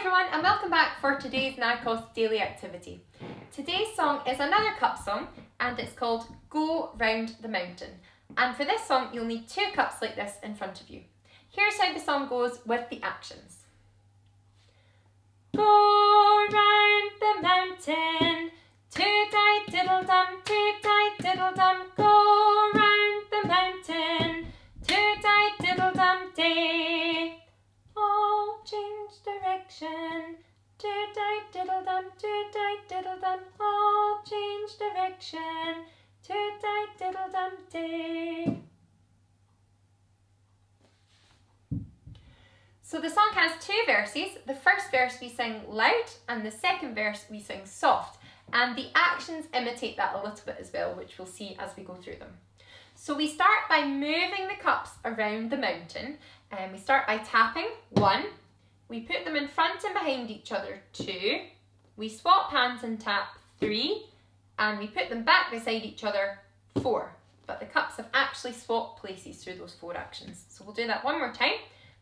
everyone and welcome back for today's NYCOS daily activity. Today's song is another cup song and it's called Go Round the Mountain. And for this song you'll need two cups like this in front of you. Here's how the song goes with the actions. Toot-tie diddle-dum, toot-tie diddle-dum, all change direction, toot-tie diddle-dum day. So the song has two verses. The first verse we sing loud and the second verse we sing soft. And the actions imitate that a little bit as well, which we'll see as we go through them. So we start by moving the cups around the mountain. And we start by tapping, one. We put them in front and behind each other, two. We swap hands and tap, three. And we put them back beside each other, four. But the cups have actually swapped places through those four actions. So we'll do that one more time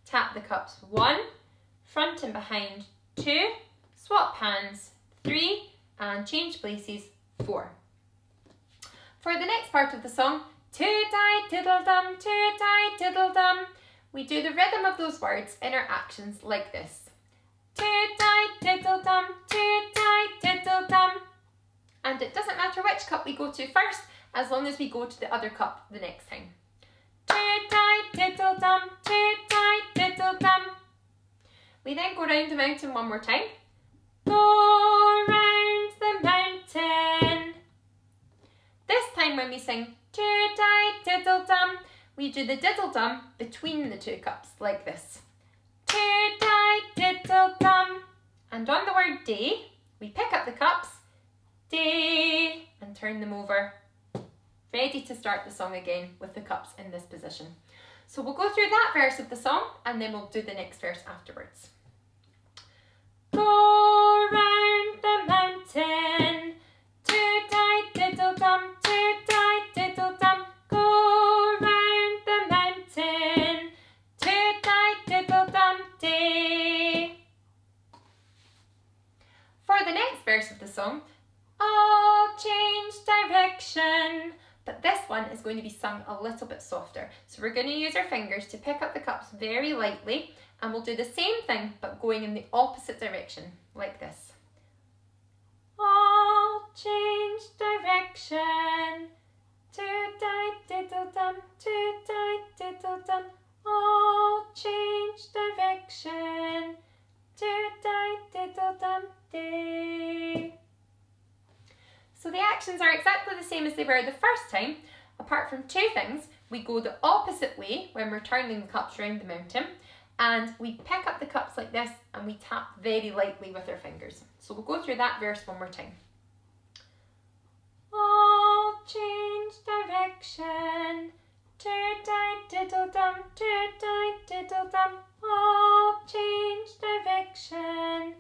tap the cups one, front and behind, two, swap hands, three, and change places, four. For the next part of the song, toot-tie tiddle-dum, toot-tie tiddle-dum, we do the rhythm of those words in our actions like this. Toot-tie tiddle-dum, toot-tie tiddle-dum. And it doesn't matter which cup we go to first, as long as we go to the other cup the next time. Toot-tie tiddle-dum, toot-tie tiddle-dum. We then go round the mountain one more time. Go round the mountain. This time when we sing toot-tie tiddle-dum, we do the diddle-dum between the two cups like this. Toot-tie diddle-dum. And on the word day, we pick up the cups, day, and turn them over. Ready to start the song again with the cups in this position. So we'll go through that verse of the song and then we'll do the next verse afterwards. Go round the mountain, of the song, all change direction, but this one is going to be sung a little bit softer. So we're going to use our fingers to pick up the cups very lightly and we'll do the same thing but going in the opposite direction, like this. All change direction, toot-tie Actions are exactly the same as they were the first time, apart from two things. We go the opposite way when we're turning the cups around the mountain, and we pick up the cups like this and we tap very lightly with our fingers. So we'll go through that verse one more time. All change direction, toot-tie diddle-dum, toot-tie diddle-dum, all change direction,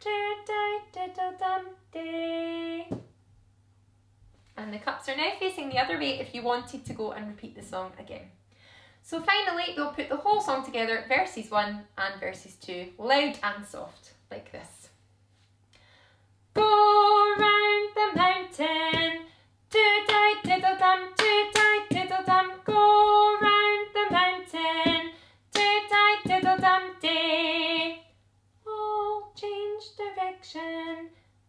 toot-tie diddle-dum day and the cups are now facing the other way if you wanted to go and repeat the song again. So finally, we'll put the whole song together, verses 1 and verses 2, loud and soft, like this. Go round the mountain,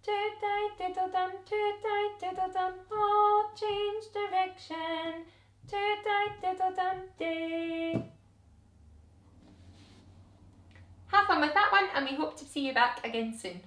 toot-tie diddle-dum, toot-tie diddle-dum, all change direction, toot-tie diddle-dum day. Have fun with that one and we hope to see you back again soon.